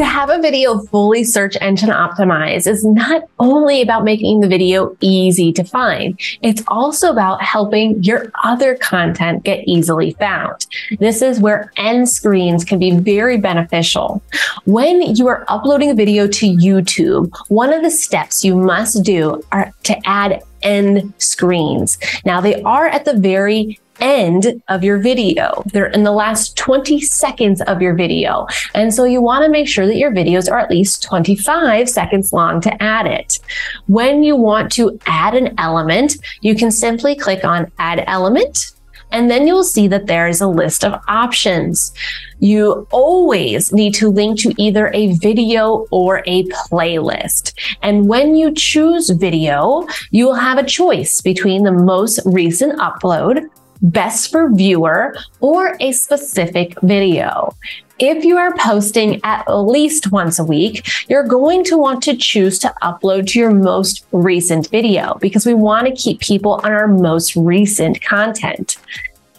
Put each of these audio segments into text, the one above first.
To have a video fully search engine optimized is not only about making the video easy to find, it's also about helping your other content get easily found. This is where end screens can be very beneficial. When you are uploading a video to YouTube, one of the steps you must do are to add end screens. Now they are at the very end of your video. They're in the last 20 seconds of your video. And so you want to make sure that your videos are at least 25 seconds long to add it. When you want to add an element, you can simply click on add element and then you'll see that there is a list of options. You always need to link to either a video or a playlist. And when you choose video, you will have a choice between the most recent upload, best for viewer, or a specific video. If you are posting at least once a week, you're going to want to choose to upload to your most recent video because we want to keep people on our most recent content.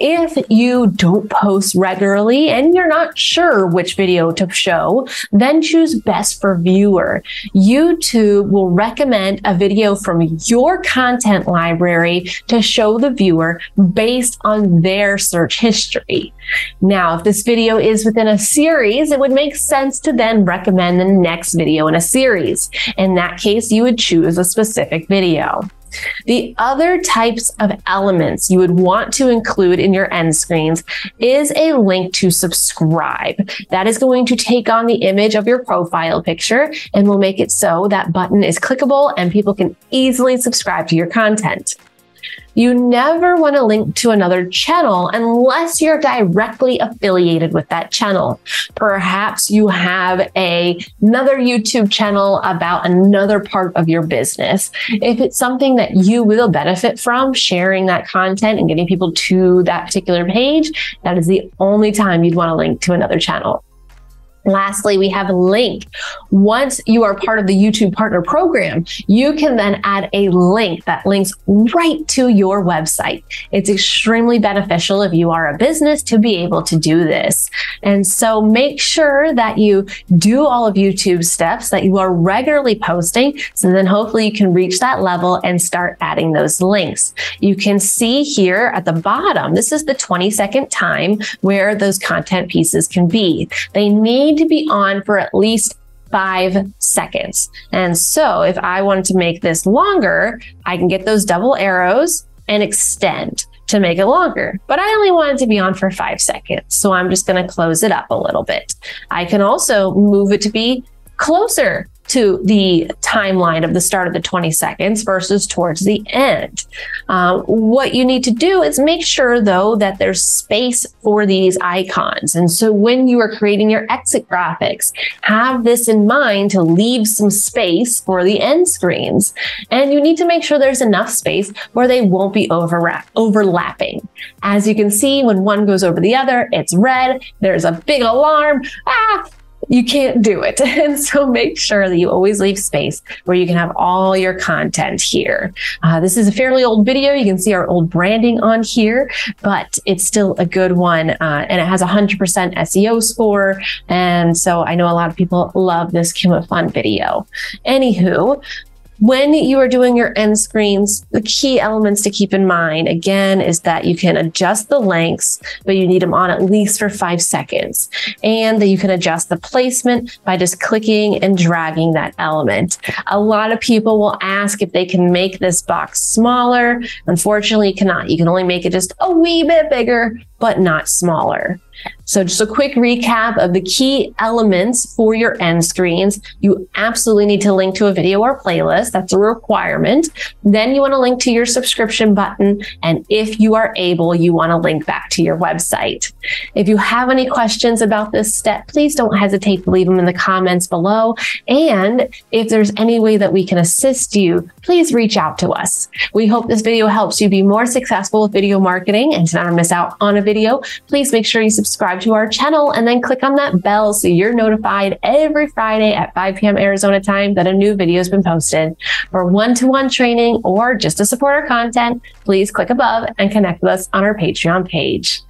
If you don't post regularly and you're not sure which video to show, then choose best for viewer. YouTube will recommend a video from your content library to show the viewer based on their search history. Now, if this video is within a series, it would make sense to then recommend the next video in a series. In that case, you would choose a specific video. The other types of elements you would want to include in your end screens is a link to subscribe. That is going to take on the image of your profile picture and will make it so that button is clickable and people can easily subscribe to your content. You never want to link to another channel unless you're directly affiliated with that channel. Perhaps you have a, another YouTube channel about another part of your business. If it's something that you will benefit from sharing that content and getting people to that particular page, that is the only time you'd want to link to another channel. Lastly, we have a link. Once you are part of the YouTube partner program, you can then add a link that links right to your website. It's extremely beneficial if you are a business to be able to do this. And so make sure that you do all of YouTube's steps that you are regularly posting. So then hopefully you can reach that level and start adding those links. You can see here at the bottom, this is the 20 second time where those content pieces can be. They need need to be on for at least five seconds. And so if I wanted to make this longer, I can get those double arrows and extend to make it longer. But I only want it to be on for five seconds. So I'm just going to close it up a little bit. I can also move it to be closer to the timeline of the start of the 20 seconds versus towards the end. Um, what you need to do is make sure though that there's space for these icons. And so when you are creating your exit graphics, have this in mind to leave some space for the end screens. And you need to make sure there's enough space where they won't be overlapping. As you can see, when one goes over the other, it's red. There's a big alarm. Ah, you can't do it. And so make sure that you always leave space where you can have all your content here. Uh, this is a fairly old video. You can see our old branding on here, but it's still a good one. Uh, and it has a 100% SEO score. And so I know a lot of people love this of Fun video. Anywho, when you are doing your end screens, the key elements to keep in mind again is that you can adjust the lengths, but you need them on at least for five seconds. And that you can adjust the placement by just clicking and dragging that element. A lot of people will ask if they can make this box smaller. Unfortunately, you cannot. You can only make it just a wee bit bigger, but not smaller. So just a quick recap of the key elements for your end screens. You absolutely need to link to a video or playlist. That's a requirement. Then you want to link to your subscription button. And if you are able, you want to link back to your website. If you have any questions about this step, please don't hesitate to leave them in the comments below. And if there's any way that we can assist you, please reach out to us. We hope this video helps you be more successful with video marketing and to not miss out on a video. Please make sure you subscribe to our channel and then click on that bell so you're notified every Friday at 5 p.m. Arizona time that a new video has been posted. For one-to-one training or just to support our content, please click above and connect with us on our Patreon page.